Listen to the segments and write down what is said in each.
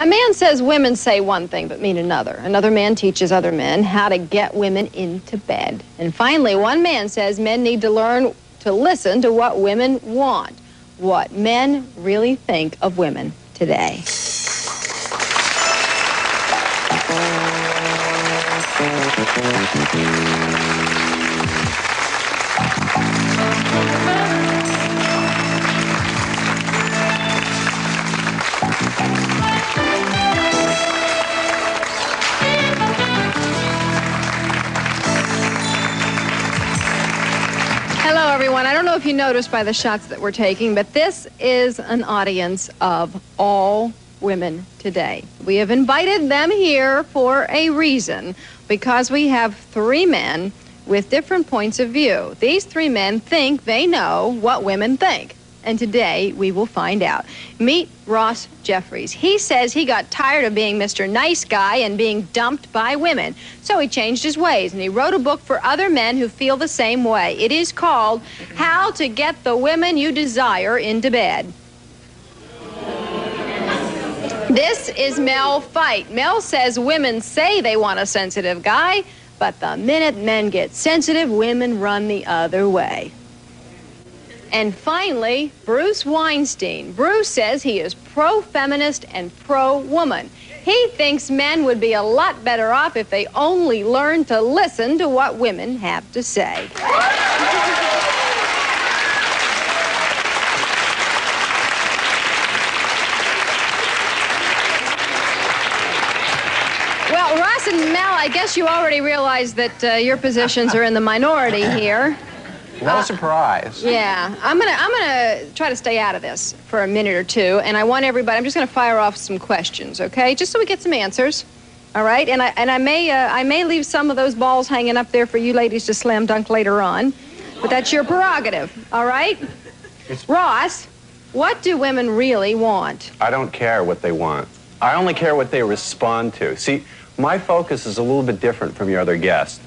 A man says women say one thing but mean another. Another man teaches other men how to get women into bed. And finally, one man says men need to learn to listen to what women want, what men really think of women today. if you noticed by the shots that we're taking, but this is an audience of all women today. We have invited them here for a reason because we have three men with different points of view. These three men think they know what women think. And today we will find out. Meet Ross Jeffries. He says he got tired of being Mr. Nice Guy and being dumped by women. So he changed his ways and he wrote a book for other men who feel the same way. It is called How to Get the Women You Desire into Bed. This is Mel Feit. Mel says women say they want a sensitive guy, but the minute men get sensitive, women run the other way. And finally, Bruce Weinstein. Bruce says he is pro feminist and pro woman. He thinks men would be a lot better off if they only learned to listen to what women have to say. Well, Ross and Mel, I guess you already realize that uh, your positions are in the minority here. No surprise. Yeah, I'm gonna I'm gonna try to stay out of this for a minute or two, and I want everybody. I'm just gonna fire off some questions, okay? Just so we get some answers. All right, and I and I may uh, I may leave some of those balls hanging up there for you ladies to slam dunk later on, but that's your prerogative. All right, It's... Ross, what do women really want? I don't care what they want. I only care what they respond to. See, my focus is a little bit different from your other guests.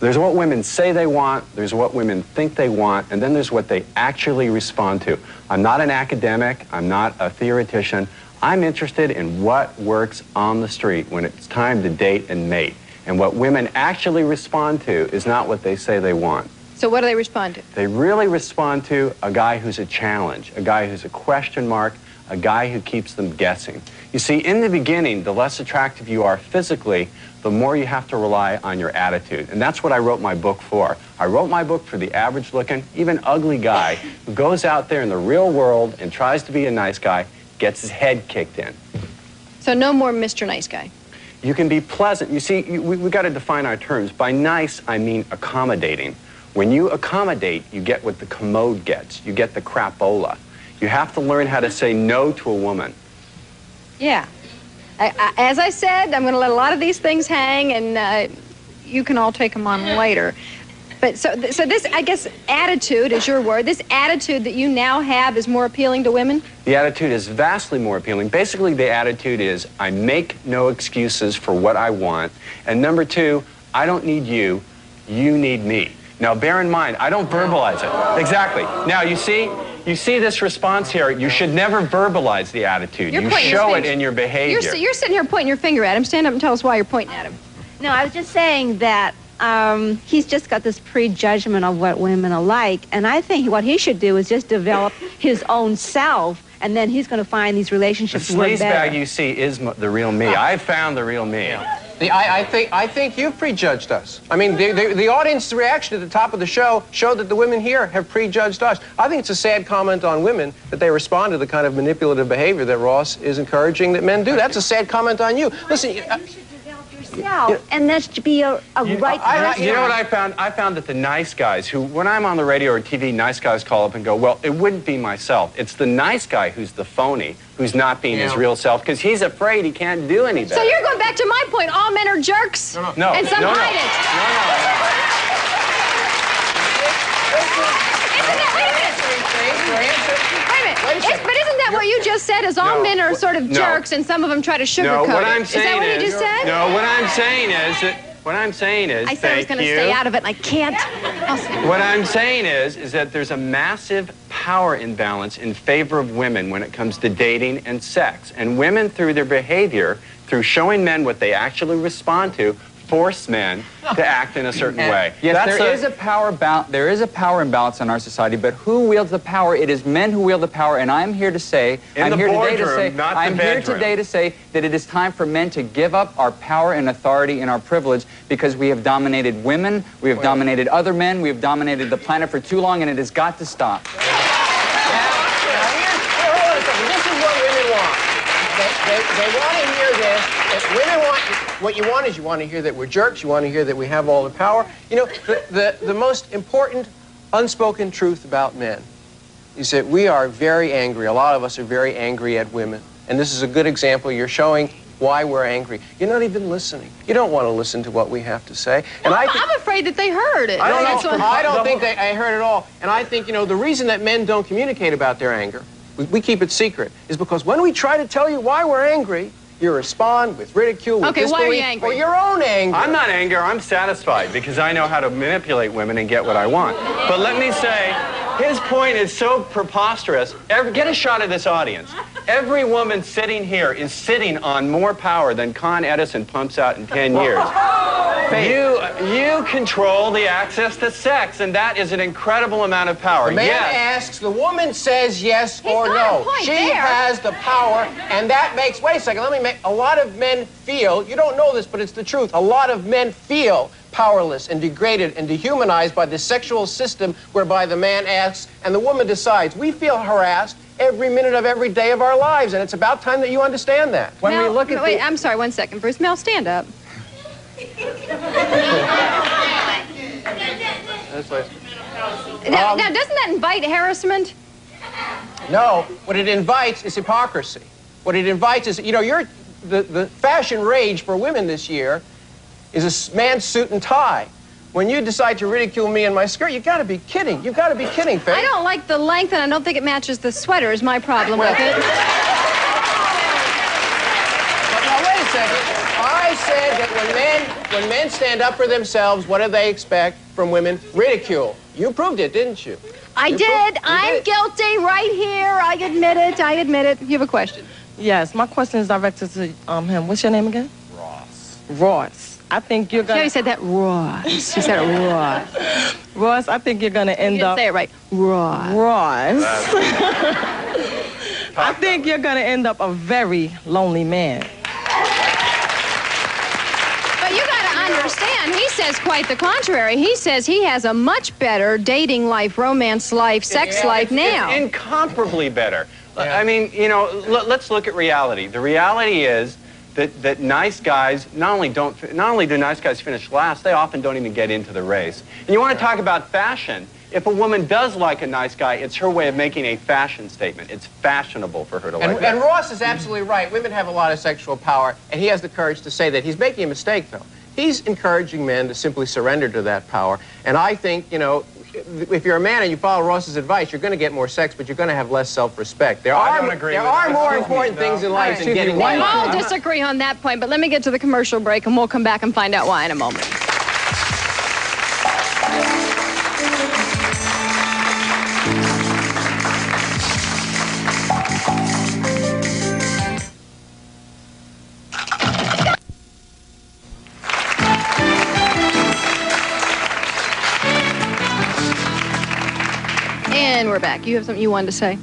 There's what women say they want, there's what women think they want, and then there's what they actually respond to. I'm not an academic, I'm not a theoretician. I'm interested in what works on the street when it's time to date and mate. And what women actually respond to is not what they say they want. So what do they respond to? They really respond to a guy who's a challenge, a guy who's a question mark, a guy who keeps them guessing. You see, in the beginning, the less attractive you are physically, the more you have to rely on your attitude. And that's what I wrote my book for. I wrote my book for the average looking, even ugly guy who goes out there in the real world and tries to be a nice guy, gets his head kicked in. So no more Mr. Nice Guy. You can be pleasant. You see, you, we, we got to define our terms. By nice, I mean accommodating. When you accommodate, you get what the commode gets. You get the crapola. You have to learn how to say no to a woman. Yeah. I, I, as I said, I'm going to let a lot of these things hang, and uh, you can all take them on later. But so, th- so this, I guess, attitude is your word. This attitude that you now have is more appealing to women. The attitude is vastly more appealing. Basically, the attitude is I make no excuses for what I want. And number two, I don't need you, you need me. Now, bear in mind, I don't verbalize it. Exactly. Now, you see, you see this response here. You should never verbalize the attitude. You're you pointing your show it in your behavior. You're, you're sitting here pointing your finger at him. Stand up and tell us why you're pointing at him. No, I was just saying that um, he's just got this prejudgment of what women are like, and I think what he should do is just develop his own self, and then he's going to find these the relationships work sleaze better. bag you see is the real me. I found the real me. The, I, I think I think you've prejudged us. I mean, the, the, the audience reaction at the top of the show showed that the women here have prejudged us. I think it's a sad comment on women that they respond to the kind of manipulative behavior that Ross is encouraging that men do. That's a sad comment on you. Listen, uh, You should develop yourself, and that should be a, a right I- I- you know what I found? I found that the nice guys who, when I'm on the radio or TV, nice guys call up and go, well, it wouldn't be myself. It's the nice guy who's the phony, who's not being his real self because he's afraid he can't do anything. So you're going back to my point. All men are jerks. no, no And some no, no. hide it. Isn't that, wait a minute. Wait a minute. Is- but isn't that what you just said? Is all No. men are sort of No. jerks and some of them try to sugarcoat No, what it. I'm Is saying that what is, you just said? no, what I'm saying is that what I'm saying is, I said I was going to stay out of it, and I can't. What I'm saying is, is that there's a massive power imbalance in favor of women when it comes to dating and sex. And women, through their behavior, through showing men what they actually respond to, force men to act in a certain way. Yes, That's there is a power ba- there is a power imbalance in our society, but who wields the power? It is men who wield the power, and I'm here to say, In I'm the here today to boardroom, say, not the I'm here today to say that it is time for men to give up our power and authority and our privilege because we have dominated women, we have dominated other men, we have dominated the planet for too long, and it has got to stop. Now, here's, here, hold on a second. This is what women want. They, they, they want to hear this. If women want, what you want is you want to hear that we're jerks. You want to hear that we have all the power. You know, the, the, the most important unspoken truth about men is that we are very angry. A lot of us are very angry at women. And this is a good example. You're showing why we're angry. You're not even listening. You don't want to listen to what we have to say. And I think- I'm afraid that they heard it. I don't know. what- I don't think they, I heard it all. And I think, you know, the reason that men don't communicate about their anger, we, we keep it secret, is because when we try to tell you why we're angry, you respond with ridicule, with Okay, why are you disbelief, angry? or your own anger. I'm not angry, I'm satisfied because I know how to manipulate women and get what I want. But let me say, his point is so preposterous. Every, get a shot of this audience. Every woman sitting here is sitting on more power than Con Edison pumps out in 10 years. Oh. You, you control the access to sex, and that is an incredible amount of power. The man yes. asks, the woman says yes or no. she there. has the power, and that makes. Wait a second. Let me make. A lot of men feel. You don't know this, but it's the truth. A lot of men feel powerless and degraded and dehumanized by the sexual system whereby the man asks and the woman decides. We feel harassed every minute of every day of our lives, and it's about time that you understand that. When we look at wait, the, I'm sorry, one second. Bruce, Mel, stand up. Now, Um, now, doesn't that invite harassment? No, what it invites is hypocrisy. What it invites is, you know, you're, the, the fashion rage for women this year is a man's suit and tie. When you decide to ridicule me in my skirt, you gotta be kidding. You gotta be kidding, Faith. I don't like the length, and I don't think it matches the sweater. Is my problem with it? But now, wait a second. I said that when men, when men stand up for themselves, what do they expect from women? Ridicule. You proved it, didn't you? I You did. proved- you I'm did. guilty right here. I admit it. I admit it. You have a question. Yes, my question is directed to um, him. What's your name again? Ross. Ross. I think you're gonna. said that. Ross. She said it. Ross. Ross, I think you're gonna end didn't up. say it right. Ross. Ross. I think you're gonna end up a very lonely man. But you got to understand, he says quite the contrary. He says he has a much better dating life, romance life, sex Yeah, life it's- now. It's incomparably better. I mean, you know, l- let's look at reality. The reality is that, that nice guys not only don't not only do nice guys finish last, they often don't even get into the race. And you want to talk about fashion? If a woman does like a nice guy, it's her way of making a fashion statement. It's fashionable for her to And, like that. and Ross is absolutely right. Women have a lot of sexual power, and he has the courage to say that. He's making a mistake, though. He's encouraging men to simply surrender to that power. And I think, you know, if you're a man and you follow Ross's advice, you're going to get more sex, but you're going to have less self-respect. There I are, don't agree there with are that. more Excuse important no. things in life than Excuse getting why- They laid. all disagree on that point, but let me get to the commercial break and we'll come back and find out why in a moment. And we're back. You have something you wanted to say?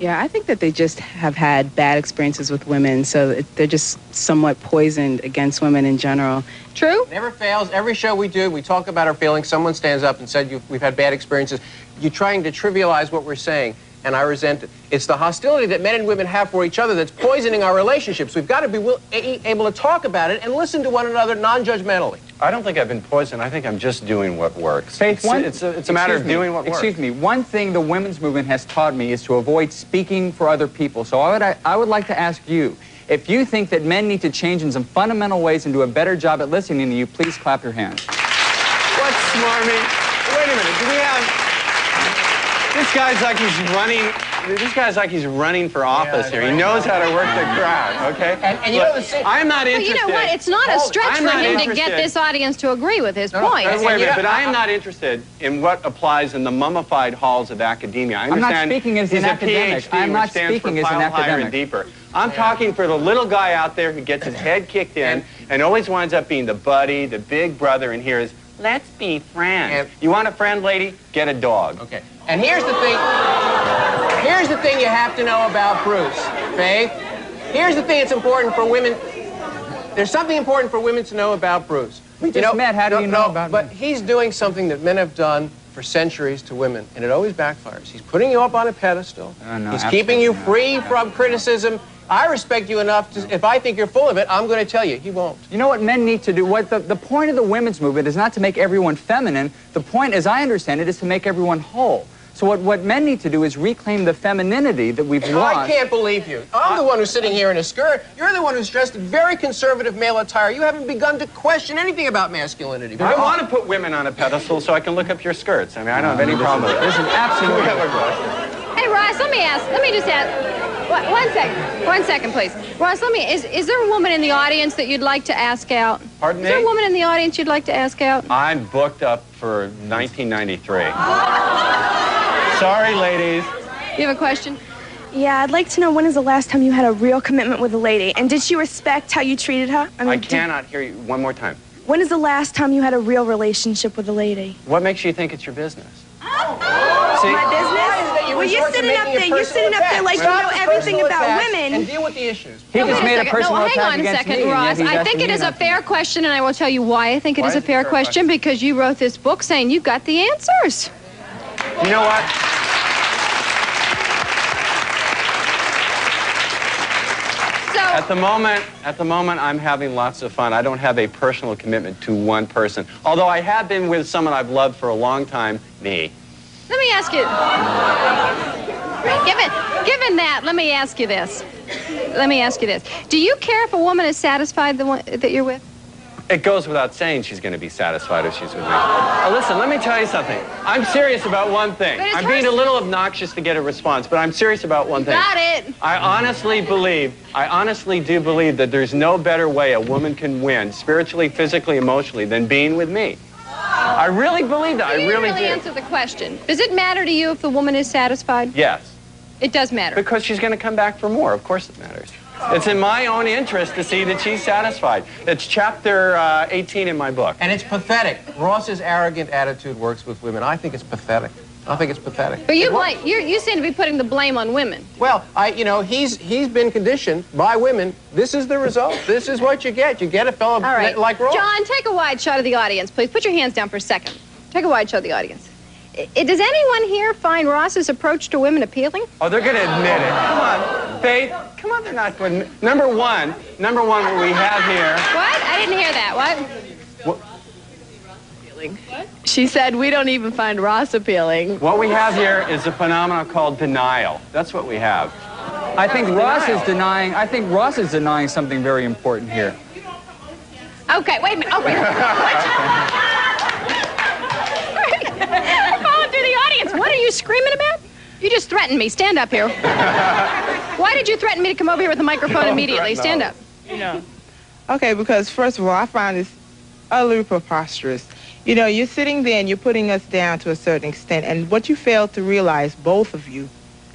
Yeah, I think that they just have had bad experiences with women, so it, they're just somewhat poisoned against women in general. True? Never fails. Every show we do, we talk about our feelings. Someone stands up and said, you we've had bad experiences. You're trying to trivialize what we're saying, and I resent it. It's the hostility that men and women have for each other that's poisoning our relationships. We've got to be will, a- able to talk about it and listen to one another non-judgmentally. I don't think I've been poisoned. I think I'm just doing what works. Faith, it's, one, it's, a, it's a matter of excuse me, doing what works. Excuse me. One thing the women's movement has taught me is to avoid speaking for other people. So I would, I, I would like to ask you, if you think that men need to change in some fundamental ways and do a better job at listening to you, please clap your hands. What's smarmy? Wait a minute. Do we have? This guy's like he's running this guy's like he's running for office here. He knows how to work the crowd, okay? And- and you know the si- I'm not But interested. you know what? It's not a stretch I'm for not him to get this audience to agree with his no, point. Wait, and wait a minute, but I am not interested in what applies in the mummified halls of academia. I I'm not speaking as he's an a academic. PhD, I'm not speaking as an file higher academic. and deeper. I'm talking for the little guy out there who gets his head kicked in and always winds up being the buddy, the big brother, and here is, let's be friends. And- you want a friend, lady? Get a dog. Okay. And here's the thing. Here's the thing you have to know about Bruce, Faith. Here's the thing that's important for women. There's something important for women to know about Bruce. We just met. How do no, you know no, about But me? he's doing something that men have done for centuries to women, and it always backfires. He's putting you up on a pedestal. Oh, no, he's keeping you absolutely not. free from criticism. I respect you enough to, if I think you're full of it, I'm going to tell you. He won't. You know what men need to do? What the, the point of the women's movement is not to make everyone feminine. The point, as I understand it, is to make everyone whole. So what, what men need to do is reclaim the femininity that we've oh, lost. I can't believe you. I'm the one who's sitting here in a skirt. You're the one who's dressed in very conservative male attire. You haven't begun to question anything about masculinity. I want to put women on a pedestal so I can look up your skirts. I mean, I don't have any problem with This it. is absolutely. Hey, Ross, let me ask. Let me just ask. One one second. One second, please. Ross, let me. Is, is there a woman in the audience that you'd like to ask out? Pardon Is there a woman in the audience you'd like to ask out? I'm booked up for 1993. Sorry, ladies. You have a question? Yeah, I'd like to know when is the last time you had a real commitment with a lady, and did she respect how you treated her? I did- cannot hear you. One more time. when is the last time you had a real relationship with a lady? What makes you think it's your business? Oh, See? My business? You well, you're sitting up there. You're personal sitting up there attack. like you know everything about women. And deal with the issues. He No, just wait a made a second. personal no, hang attack on a against second, me. and yet Ross. I think it is a fair question, and I will tell you why I think it Why is a is it fair question, because you wrote this book saying you got the answers. You know what? So, At the moment, at the moment, I'm having lots of fun. I don't have a personal commitment to one person. Although I have been with someone I've loved for a long time, me. let me ask you. Given, given that, let me ask you this. Let me ask you this. Do you care if a woman is satisfied the one that you're with? It goes without saying she's going to be satisfied if she's with me. Now, listen, let me tell you something. I'm serious about one thing. I'm being a little obnoxious to get a response, but I'm serious about one thing. Got it. I honestly believe, I honestly do believe that there's no better way a woman can win, spiritually, physically, emotionally, than being with me. I really believe that. I really really do. answer the question. Does it matter to you if the woman is satisfied? Yes, It does matter. because she's going to come back for more. Of course it matters. It's in my own interest to see that she's satisfied. It's chapter uh, 18 in my book. And it's pathetic. Ross's arrogant attitude works with women. I think it's pathetic. I think it's pathetic. But you blame, you you seem to be putting the blame on women. Well, I, you know, he's he's been conditioned by women. This is the result. This is what you get. You get a fellow All right. like Ross. John, take a wide shot of the audience, please. Put your hands down for a second. Take a wide shot of the audience. I- I- does anyone here find Ross's approach to women appealing? Oh, they're going to admit it. Come on, Faith. Come on, they're not going. to Number one, number one, what we have here. What? I didn't hear that. What? What? She said we don't even find Ross appealing. What we have here is a phenomenon called denial. That's what we have. I think Ross denial. is denying. I think Ross is denying something very important here. Okay, wait a minute. Oh, wait. Calling through the audience. What are you screaming about? You just threatened me. Stand up here. Why did you threaten me to come over here with a microphone No, immediately? no. Stand up. You know. Okay, because first of all, I find this utterly preposterous. You know, you're sitting there and you're putting us down to a certain extent, and what you fail to realize, both of you,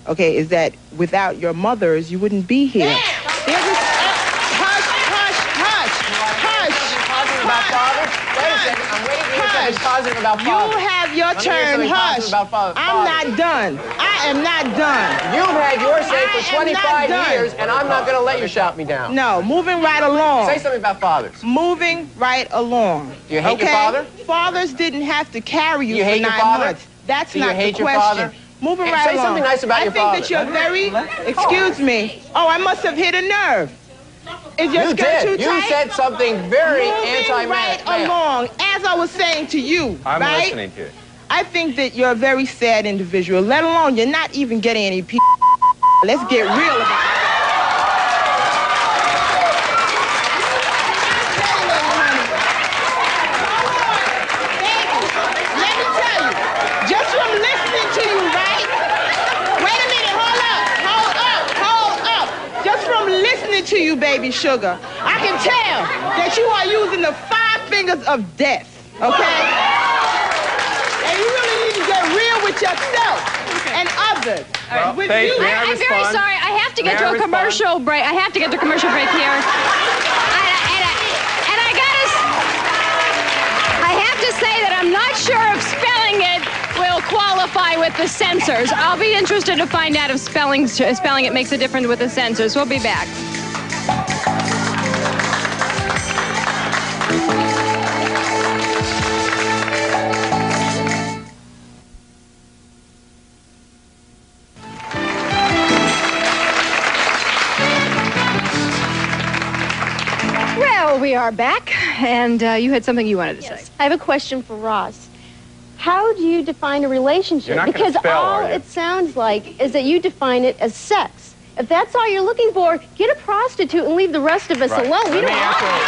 okay, is that without your mothers, you wouldn't be here. There's this, hush, hush, hush, Positive about father. Wait a second. I'm waiting to hear something positive about You have your Let turn. Hush. about father. I'm not done. I am not done. You've had your say for I am 25 years, and I'm not going to let you shout me down. No, moving right along. Say something about fathers. moving right along. Do you hate your father? Fathers didn't have to carry you you for hate your nine father? months. That's Do you not hate the your question. father? Moving Hey, right say along. something nice about I your think that you're very. Excuse me. Oh, I must have hit a nerve. Is your You skirt did. too You tight? said something very Moving anti-man. right ma'am. along, as I was saying to you, I'm right? listening to it. I think that you're a very sad individual. Let alone you're not even getting any p. Let's get real about it. Let me tell you, just from listening to you, right? Wait a minute, hold baby sugar, I can tell that you are using the five fingers of death, okay? And you really need to get real with yourself and others. Well, with Faith, you, may I I'm very sorry. I have to get May to a respond? commercial break. I have to get to a commercial break here. And, I- and, I- and I gotta. s- I have to say that I'm not sure if spelling it will qualify with the censors. I'll be interested to find out if spelling spelling it makes a difference with the censors. We'll be back. Are back, and uh, you had something you wanted to say. I have a question for Ross. How do you define a relationship? You're not because spell, all are you? it sounds like is that you define it as sex. If that's all you're looking for, get a prostitute and leave the rest of us Right. alone. We Let don't answer want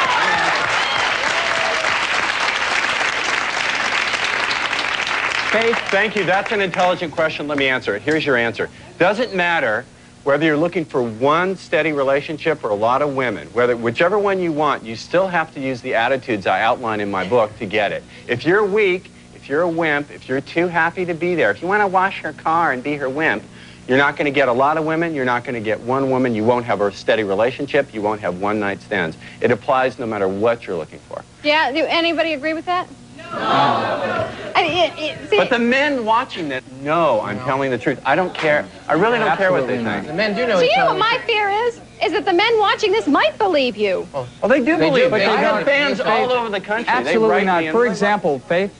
Faith, thank you. That's an intelligent question. Let me answer it. Here's your answer. Doesn't matter whether you're looking for one steady relationship or a lot of women, whether whichever one you want, you still have to use the attitudes I outline in my book to get it. If you're weak, if you're a wimp, if you're too happy to be there, if you want to wash her car and be her wimp, you're not going to get a lot of women. You're not going to get one woman. You won't have a steady relationship. You won't have one night stands. It applies no matter what you're looking for. Yeah, do anybody agree with that? No. I mean, it, it, see, But the men watching this know I'm telling the truth. I don't care. I really don't care what they Absolutely think. The men do know so each you know what my fear is? Is that the men watching this might believe you. Well, they do They believe do, it. they I do. have fans all over the country. Absolutely not. For example, Faith,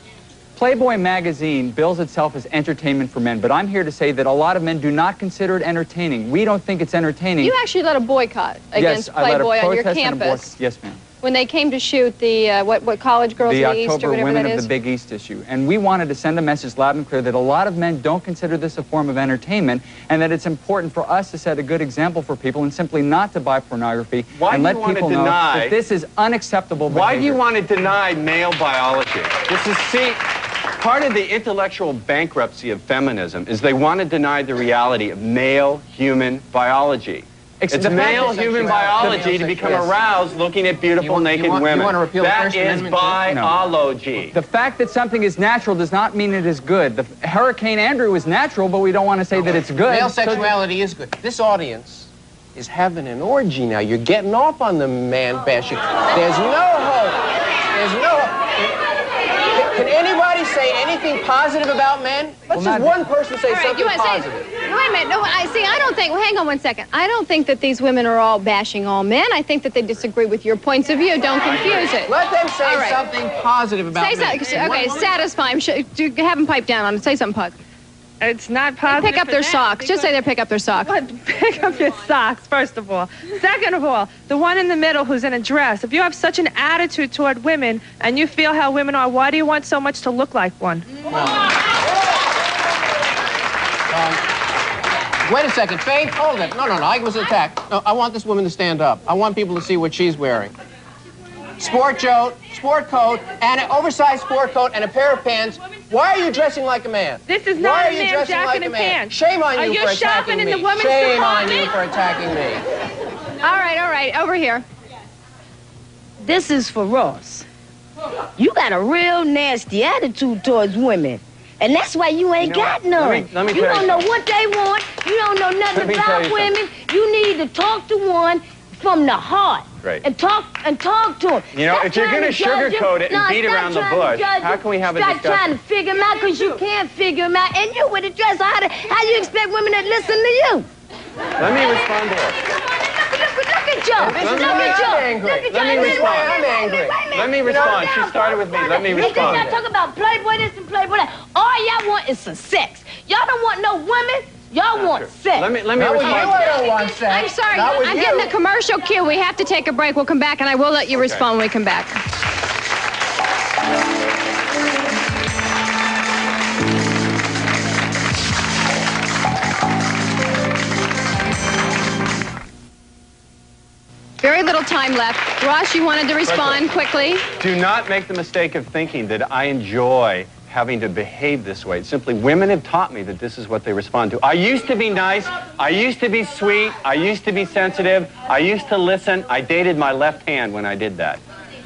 Playboy magazine bills itself as entertainment for men, but I'm here to say that a lot of men do not consider it entertaining. We don't think it's entertaining. You actually led a boycott against yes, I led a Playboy on your protest and a boy- campus Yes, ma'am. When they came to shoot the uh, what what college girls the of the East or October whatever Women that of the Big East issue. And we wanted to send a message loud and clear that a lot of men don't consider this a form of entertainment and that it's important for us to set a good example for people and simply not to buy pornography Why and do let you wanna people know that this is unacceptable Why do you want to deny male biology? This is, see, part of the intellectual bankruptcy of feminism is they want to deny the reality of male human biology. Ex- It's the male human biology to become yes. aroused looking at beautiful You want- you naked want- you women. wanna repeal the That First is Amendment, too? biology. The fact that something is natural does not mean it is good. The Hurricane Andrew is natural, but we don't want to say that it's good. Male So- sexuality is good. This audience is having an orgy now. You're getting off on the man bashing. There's no hope. There's no hope. Can, can anybody say anything positive about men? Let's Well, just not- one person say All right, something you want to say? positive. Wait a minute. No, I see. I don't think. Well, hang on one second. I don't think that these women are all bashing all men. I think that they disagree with your points of view. Don't confuse it. Let them say All right. something positive about Say men. something. Okay, satisfy them. Sh- Have them pipe down on it. Say something positive. It's not positive. Pick up for their them socks. Just say they pick up their socks. What? Pick up your socks, first of all. Second of all, the one in the middle who's in a dress. If you have such an attitude toward women and you feel how women are, why do you want so much to look like one? Wait a second, Faith, hold it. No, no, no, I was attacked. No, I want this woman to stand up. I want people to see what she's wearing. Sport coat, sport coat, and an oversized sport coat and a pair of pants. Why are you dressing like a man? This is not Why not are a you man's dressing jacket like a and man? pants. Shame on Are you you for shopping attacking in me. the women's Shame on you for attacking me. All right, all right. Over here. This is for Ross. You got a real nasty attitude towards women. And that's why you ain't You know got what? none. Let me- let me you tell don't you know something. what they want. You don't know nothing about you women. You need to talk to one from the heart. Right. And talk and talk to him. You know, Stop if you're gonna judge him. sugarcoat it and No, beat around the bush, how can we have a Stop discussion? trying to figure him out because you can't figure him out. And you with a dress. How, do, how you expect women to listen to you? Let me respond to her. Look, look, look at you. This Look is at why you. I'm angry. Look at Let you. me Wait, respond. wait, I'm wait, angry. Let me Slow respond. She down, started slow with me. down. Let me You think respond. y'all talk about Playboy this and Playboy that. All y'all want is some sex. Y'all don't want no women. Y'all want sex. Let me let me Not with you. I don't want sex. I'm sorry. Not with I'm you. getting a commercial cue. We have to take a break. We'll come back, and I will let you respond when we come back. Very little time left. Ross, you wanted to respond quickly. Do not make the mistake of thinking that I enjoy having to behave this way. It's simply women have taught me that this is what they respond to. I used to be nice. I used to be sweet. I used to be sensitive. I used to listen. I dated my left hand when I did that.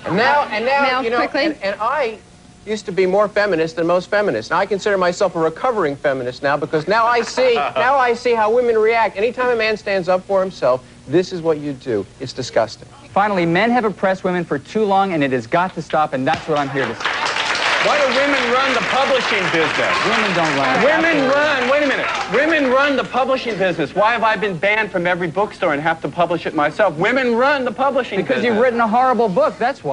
And now, and now, Now, you know, quickly. And, and I used to be more feminist than most feminists. Now I consider myself a recovering feminist now because now I see, now I see how women react. Anytime a man stands up for himself, this is what you do. It's disgusting. Finally, men have oppressed women for too long, and it has got to stop, and that's what I'm here to say. Why do women run the publishing business? Women don't run. Women run, wait a minute. Women run the publishing business. Why have I been banned from every bookstore and have to publish it myself? Women run the publishing business. Because business. you've written a horrible book, that's why.